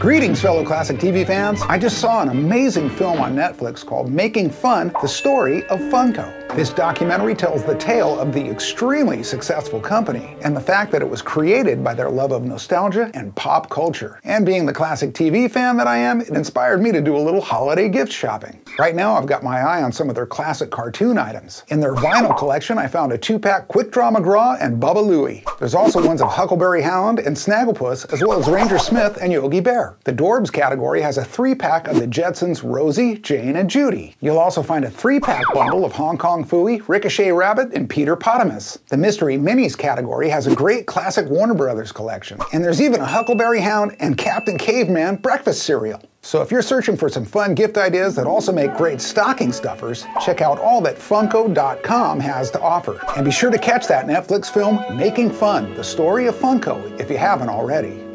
Greetings, fellow classic TV fans. I just saw an amazing film on Netflix called Making Fun The Story of Funko. This documentary tells the tale of the extremely successful company and the fact that it was created by their love of nostalgia and pop culture. And being the classic TV fan that I am, it inspired me to do a little holiday gift shopping. Right now, I've got my eye on some of their classic cartoon items. In their vinyl collection, I found a two-pack Quick Draw McGraw and Baba Looey. There's also ones of Huckleberry Hound and Snagglepuss, as well as Ranger Smith and Yogi Bear. The Dorbz category has a three-pack of the Jetsons Rosie, Jane, and Judy. You'll also find a three-pack bundle of Hong Kong Phooey, Ricochet Rabbit, and Peter Potamus. The Mystery Minis category has a great classic Warner Brothers collection. And there's even a Huckleberry Hound and Captain Caveman breakfast cereal. So if you're searching for some fun gift ideas that also make great stocking stuffers, check out all that Funko.com has to offer. And be sure to catch that Netflix film, Making Fun, the story of Funko, if you haven't already.